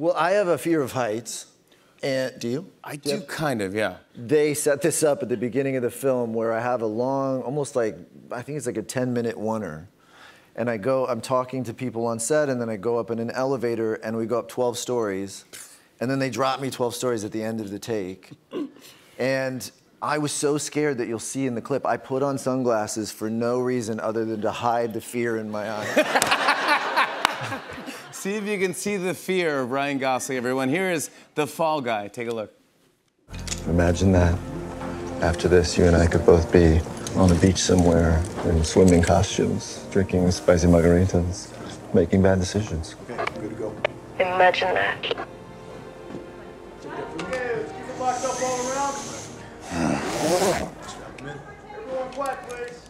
Well, I have a fear of heights. And do you? I do kind of, yeah. They set this up at the beginning of the film where I have a long, almost like, I think it's like a 10 minute oner. And I go, I'm talking to people on set, and then I go up in an elevator, and we go up 12 stories. And then they drop me 12 stories at the end of the take. And I was so scared that you'll see in the clip, I put on sunglasses for no reason other than to hide the fear in my eyes. see if you can see the fear of Ryan Gosling, everyone. Here is the fall guy. Take a look. Imagine that. After this, you and I could both be on a beach somewhere in swimming costumes, drinking spicy margaritas, making bad decisions. Okay, good to go. Imagine that. Everyone quiet, please.